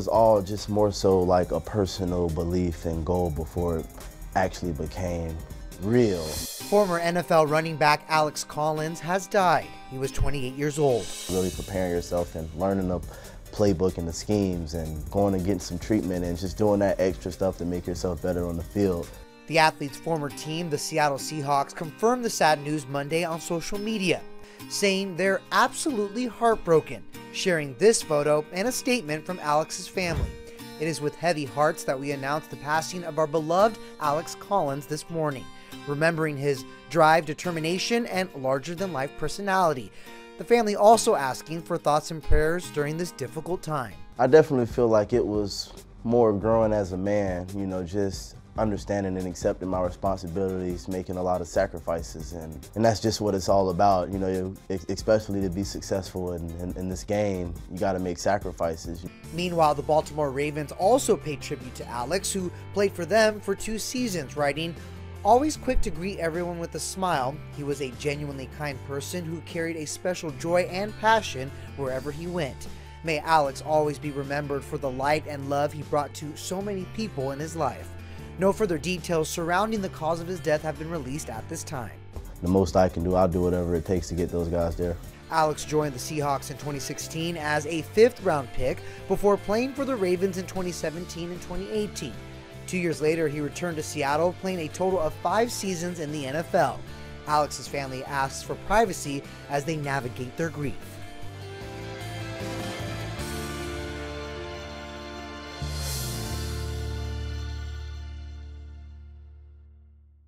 was all just more so like a personal belief and goal before it actually became real. Former NFL running back Alex Collins has died. He was 28 years old. Really preparing yourself and learning the playbook and the schemes and going and getting some treatment and just doing that extra stuff to make yourself better on the field. The athlete's former team, the Seattle Seahawks, confirmed the sad news Monday on social media, saying they're absolutely heartbroken, sharing this photo and a statement from Alex's family. It is with heavy hearts that we announce the passing of our beloved Alex Collins this morning, remembering his drive, determination, and larger than life personality. The family also asking for thoughts and prayers during this difficult time. I definitely feel like it was more growing as a man, you know, just understanding and accepting my responsibilities, making a lot of sacrifices, and, and that's just what it's all about. You know, especially to be successful in, in, in this game, you got to make sacrifices. Meanwhile, the Baltimore Ravens also paid tribute to Alex, who played for them for two seasons, writing, Always quick to greet everyone with a smile, he was a genuinely kind person who carried a special joy and passion wherever he went. May Alex always be remembered for the light and love he brought to so many people in his life. No further details surrounding the cause of his death have been released at this time. The most I can do, I'll do whatever it takes to get those guys there. Alex joined the Seahawks in 2016 as a fifth round pick before playing for the Ravens in 2017 and 2018. Two years later, he returned to Seattle, playing a total of five seasons in the NFL. Alex's family asks for privacy as they navigate their grief.